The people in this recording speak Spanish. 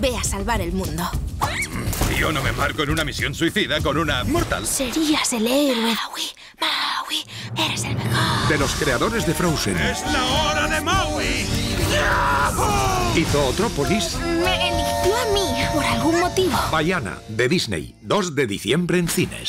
ve a salvar el mundo. Yo no me marco en una misión suicida con una mortal. Serías el héroe. Maui, Maui, eres el mejor. De los creadores de Frozen. ¡Es la hora de Maui! Y Zootrópolis. Me eligió a mí por algún motivo. Bayana, de Disney. 2 de diciembre en cines.